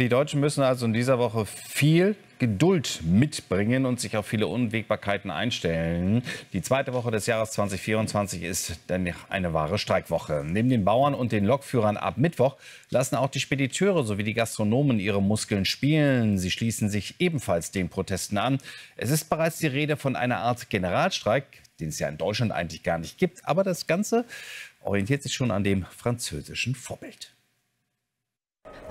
Die Deutschen müssen also in dieser Woche viel Geduld mitbringen und sich auf viele Unwägbarkeiten einstellen. Die zweite Woche des Jahres 2024 ist dann eine wahre Streikwoche. Neben den Bauern und den Lokführern ab Mittwoch lassen auch die Spediteure sowie die Gastronomen ihre Muskeln spielen. Sie schließen sich ebenfalls den Protesten an. Es ist bereits die Rede von einer Art Generalstreik, den es ja in Deutschland eigentlich gar nicht gibt. Aber das Ganze orientiert sich schon an dem französischen Vorbild.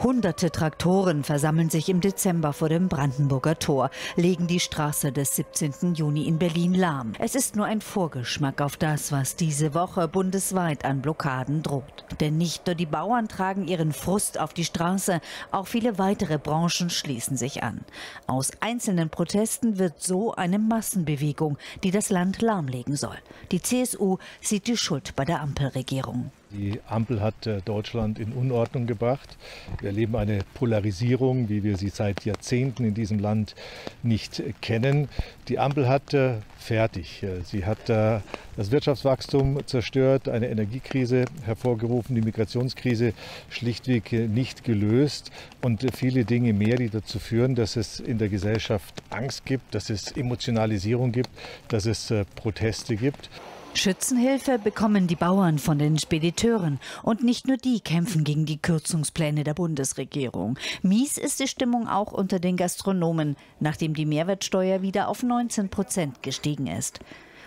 Hunderte Traktoren versammeln sich im Dezember vor dem Brandenburger Tor, legen die Straße des 17. Juni in Berlin lahm. Es ist nur ein Vorgeschmack auf das, was diese Woche bundesweit an Blockaden droht. Denn nicht nur die Bauern tragen ihren Frust auf die Straße, auch viele weitere Branchen schließen sich an. Aus einzelnen Protesten wird so eine Massenbewegung, die das Land lahmlegen soll. Die CSU sieht die Schuld bei der Ampelregierung. Die Ampel hat äh, Deutschland in Unordnung gebracht. Wir erleben eine Polarisierung, wie wir sie seit Jahrzehnten in diesem Land nicht kennen. Die Ampel hat äh, fertig. Äh, sie hat das Wirtschaftswachstum zerstört, eine Energiekrise hervorgerufen, die Migrationskrise schlichtweg nicht gelöst und viele Dinge mehr, die dazu führen, dass es in der Gesellschaft Angst gibt, dass es Emotionalisierung gibt, dass es Proteste gibt. Schützenhilfe bekommen die Bauern von den Spediteuren. Und nicht nur die kämpfen gegen die Kürzungspläne der Bundesregierung. Mies ist die Stimmung auch unter den Gastronomen, nachdem die Mehrwertsteuer wieder auf 19 Prozent gestiegen ist.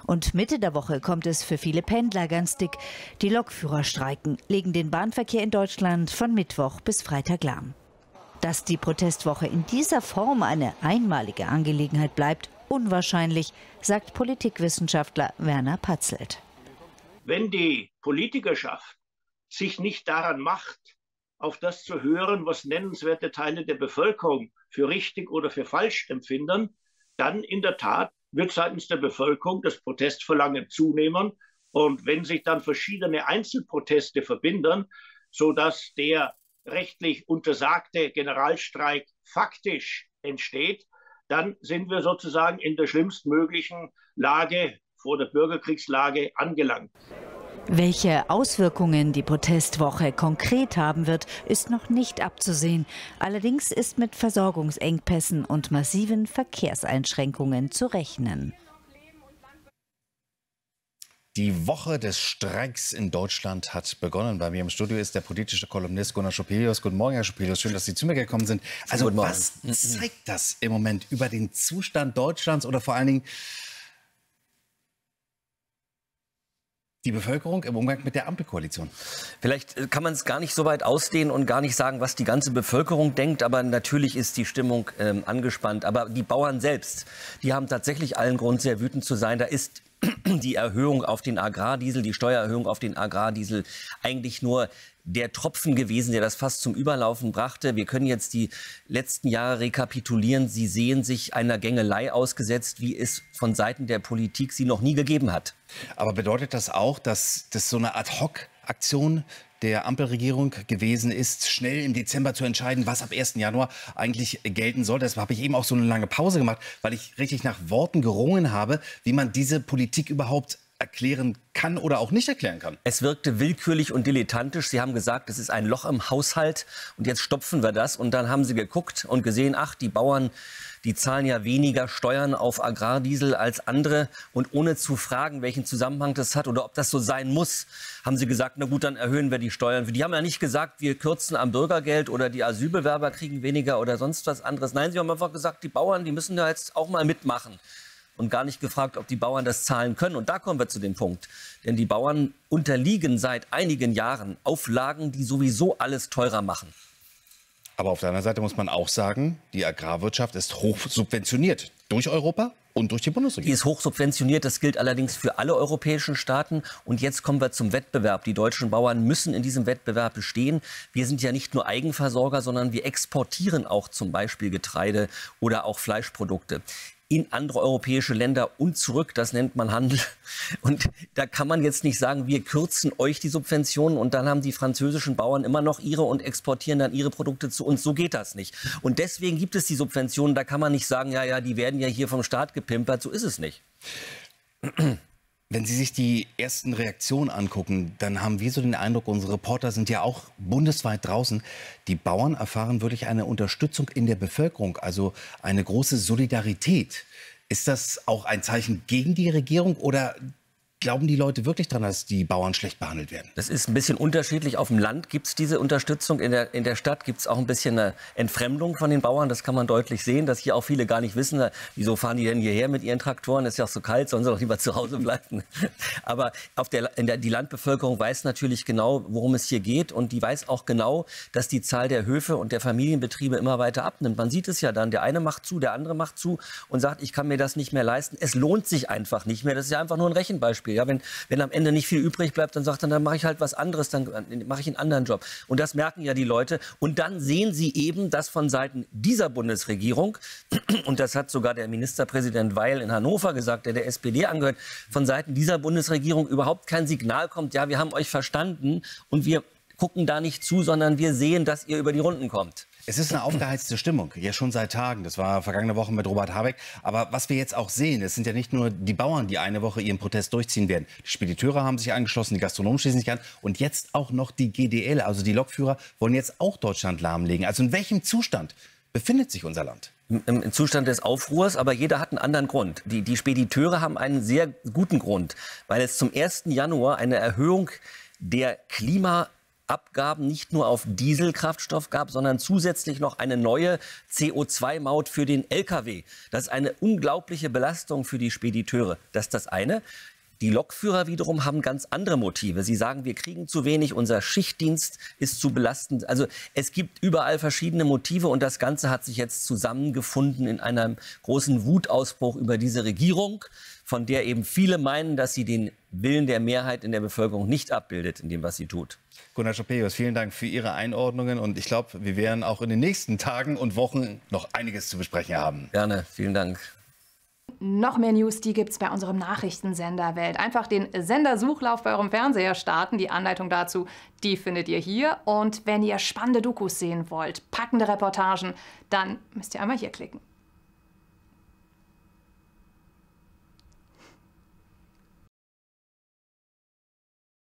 Und Mitte der Woche kommt es für viele Pendler ganz dick. Die Lokführer streiken, legen den Bahnverkehr in Deutschland von Mittwoch bis Freitag lahm. Dass die Protestwoche in dieser Form eine einmalige Angelegenheit bleibt, unwahrscheinlich, sagt Politikwissenschaftler Werner Patzelt. Wenn die Politikerschaft sich nicht daran macht, auf das zu hören, was nennenswerte Teile der Bevölkerung für richtig oder für falsch empfinden, dann in der Tat wird seitens der Bevölkerung das Protestverlangen zunehmen. Und wenn sich dann verschiedene Einzelproteste verbinden, sodass der rechtlich untersagte Generalstreik faktisch entsteht, dann sind wir sozusagen in der schlimmstmöglichen Lage vor der Bürgerkriegslage angelangt. Welche Auswirkungen die Protestwoche konkret haben wird, ist noch nicht abzusehen. Allerdings ist mit Versorgungsengpässen und massiven Verkehrseinschränkungen zu rechnen. Die Woche des Streiks in Deutschland hat begonnen. Bei mir im Studio ist der politische Kolumnist Gunnar Schopelius. Guten Morgen, Herr Schopelius. Schön, dass Sie zu mir gekommen sind. Also, was zeigt das im Moment über den Zustand Deutschlands oder vor allen Dingen die Bevölkerung im Umgang mit der Ampelkoalition? Vielleicht äh, kann man es gar nicht so weit ausdehnen und gar nicht sagen, was die ganze Bevölkerung denkt. Aber natürlich ist die Stimmung ähm, angespannt. Aber die Bauern selbst, die haben tatsächlich allen Grund, sehr wütend zu sein. Da ist die Erhöhung auf den Agrardiesel, die Steuererhöhung auf den Agrardiesel eigentlich nur der Tropfen gewesen, der das fast zum Überlaufen brachte. Wir können jetzt die letzten Jahre rekapitulieren. Sie sehen sich einer Gängelei ausgesetzt, wie es von Seiten der Politik sie noch nie gegeben hat. Aber bedeutet das auch, dass das so eine Ad-Hoc-Aktion der Ampelregierung gewesen ist, schnell im Dezember zu entscheiden, was ab 1. Januar eigentlich gelten soll. Deshalb habe ich eben auch so eine lange Pause gemacht, weil ich richtig nach Worten gerungen habe, wie man diese Politik überhaupt erklären kann oder auch nicht erklären kann. Es wirkte willkürlich und dilettantisch. Sie haben gesagt, es ist ein Loch im Haushalt und jetzt stopfen wir das. Und dann haben Sie geguckt und gesehen, ach, die Bauern die zahlen ja weniger Steuern auf Agrardiesel als andere. Und ohne zu fragen, welchen Zusammenhang das hat oder ob das so sein muss, haben sie gesagt, na gut, dann erhöhen wir die Steuern. Die haben ja nicht gesagt, wir kürzen am Bürgergeld oder die Asylbewerber kriegen weniger oder sonst was anderes. Nein, sie haben einfach gesagt, die Bauern, die müssen da jetzt auch mal mitmachen. Und gar nicht gefragt, ob die Bauern das zahlen können. Und da kommen wir zu dem Punkt. Denn die Bauern unterliegen seit einigen Jahren Auflagen, die sowieso alles teurer machen. Aber auf der anderen Seite muss man auch sagen, die Agrarwirtschaft ist hoch subventioniert durch Europa und durch die Bundesregierung. Die ist hoch subventioniert. Das gilt allerdings für alle europäischen Staaten. Und jetzt kommen wir zum Wettbewerb. Die deutschen Bauern müssen in diesem Wettbewerb bestehen. Wir sind ja nicht nur Eigenversorger, sondern wir exportieren auch zum Beispiel Getreide oder auch Fleischprodukte in andere europäische Länder und zurück. Das nennt man Handel. Und da kann man jetzt nicht sagen, wir kürzen euch die Subventionen und dann haben die französischen Bauern immer noch ihre und exportieren dann ihre Produkte zu uns. So geht das nicht. Und deswegen gibt es die Subventionen. Da kann man nicht sagen, ja, ja, die werden ja hier vom Staat gepimpert. So ist es nicht. Wenn Sie sich die ersten Reaktionen angucken, dann haben wir so den Eindruck, unsere Reporter sind ja auch bundesweit draußen. Die Bauern erfahren wirklich eine Unterstützung in der Bevölkerung, also eine große Solidarität. Ist das auch ein Zeichen gegen die Regierung oder Glauben die Leute wirklich daran, dass die Bauern schlecht behandelt werden? Das ist ein bisschen unterschiedlich. Auf dem Land gibt es diese Unterstützung. In der, in der Stadt gibt es auch ein bisschen eine Entfremdung von den Bauern. Das kann man deutlich sehen, dass hier auch viele gar nicht wissen, wieso fahren die denn hierher mit ihren Traktoren? Ist ja auch so kalt, sollen sie doch lieber zu Hause bleiben. Aber auf der, in der, die Landbevölkerung weiß natürlich genau, worum es hier geht. Und die weiß auch genau, dass die Zahl der Höfe und der Familienbetriebe immer weiter abnimmt. Man sieht es ja dann. Der eine macht zu, der andere macht zu und sagt, ich kann mir das nicht mehr leisten. Es lohnt sich einfach nicht mehr. Das ist ja einfach nur ein Rechenbeispiel. Beispiel. Ja, wenn, wenn am Ende nicht viel übrig bleibt, dann sagt er, dann mache ich halt was anderes, dann mache ich einen anderen Job. Und das merken ja die Leute. Und dann sehen sie eben, dass von Seiten dieser Bundesregierung, und das hat sogar der Ministerpräsident Weil in Hannover gesagt, der der SPD angehört, von Seiten dieser Bundesregierung überhaupt kein Signal kommt, ja, wir haben euch verstanden und wir gucken da nicht zu, sondern wir sehen, dass ihr über die Runden kommt. Es ist eine aufgeheizte Stimmung, ja schon seit Tagen. Das war vergangene Woche mit Robert Habeck. Aber was wir jetzt auch sehen, es sind ja nicht nur die Bauern, die eine Woche ihren Protest durchziehen werden. Die Spediteure haben sich angeschlossen, die Gastronomen schließen sich an. Und jetzt auch noch die GDL, also die Lokführer, wollen jetzt auch Deutschland lahmlegen. Also in welchem Zustand befindet sich unser Land? Im, Zustand des Aufruhrs, aber jeder hat einen anderen Grund. Die, die Spediteure haben einen sehr guten Grund, weil es zum 1. Januar eine Erhöhung der Klima Abgaben nicht nur auf Dieselkraftstoff gab, sondern zusätzlich noch eine neue CO2-Maut für den Lkw. Das ist eine unglaubliche Belastung für die Spediteure. Das ist das eine. Die Lokführer wiederum haben ganz andere Motive. Sie sagen, wir kriegen zu wenig, unser Schichtdienst ist zu belastend. Also es gibt überall verschiedene Motive und das Ganze hat sich jetzt zusammengefunden in einem großen Wutausbruch über diese Regierung, von der eben viele meinen, dass sie den Willen der Mehrheit in der Bevölkerung nicht abbildet in dem, was sie tut. Gunnar Schapelius, vielen Dank für Ihre Einordnungen und ich glaube, wir werden auch in den nächsten Tagen und Wochen noch einiges zu besprechen haben. Gerne, vielen Dank. Noch mehr News, die gibt es bei unserem Nachrichtensender Welt. Einfach den Sendersuchlauf bei eurem Fernseher starten. Die Anleitung dazu, die findet ihr hier. Und wenn ihr spannende Dokus sehen wollt, packende Reportagen, dann müsst ihr einmal hier klicken.